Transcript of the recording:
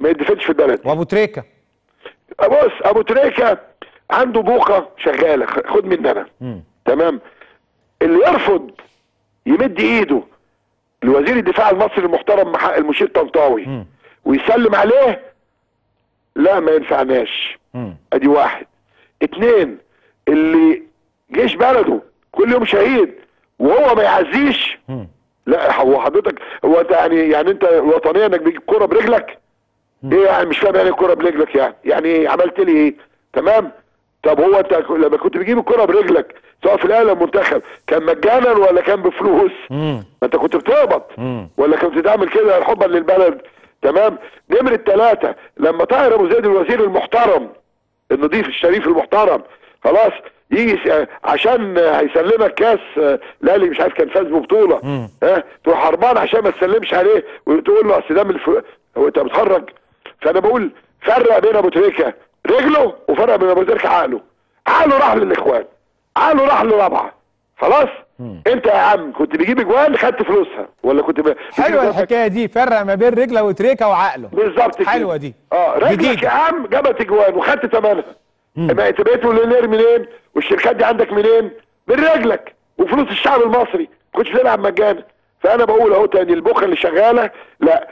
ما يدفنش في البلد وابو تريكة بص ابو تريكة عنده بوقة شغالة خد مني أنا. تمام اللي يرفض يمد ايده لوزير الدفاع المصري المحترم مح- المشير طنطاوي. ويسلم عليه لا ما ينفعناش. ادي واحد اتنين اللي جيش بلده كل يوم شهيد وهو ما يعزيش. لا هو حضرتك هو يعني يعني انت وطنيه انك بتجيب كوره برجلك إيه يعني مش فاهم يعني الكوره برجلك يعني. يعني إيه عملت لي إيه؟ تمام؟ طب هو أنت لما كنت بتجيب الكوره برجلك سواء في الأهلي المنتخب كان مجانا ولا كان بفلوس. ما أنت كنت بتقبض. ولا كنت تعمل كده حبا للبلد؟ تمام؟ نمرة ثلاثة لما طاهر أبو زيد الوزير المحترم النظيف الشريف المحترم خلاص يجي عشان هيسلمك كاس آه، الأهلي مش عارف كان فاز ببطولة. ها؟ تروح هربان عشان ما تسلمش عليه وتقول له أصل ده من الف... هو أنت بتخرج فأنا بقول فرق بين أبو تريكة رجله وفرق بين أبو تريكة عقله. عقله راح للإخوان. عقله راح لرابعة. خلاص؟ مم. انت يا عم كنت بتجيب اجوان خدت فلوسها. ولا كنت ب... حلوة الحكاية دي فرق ما بين رجلة وتريكة وعقله. بالظبط كده. حلوة دي. آه رجلك جديدة. يا عم جابت اجوان وخدت ثمنها. ما انت بقيت مليونير منين؟ والشركات دي عندك منين؟ من رجلك. وفلوس الشعب المصري. ما كنتش بتلعب مجانا. فأنا بقول أهو تاني البخل اللي شغالة لا.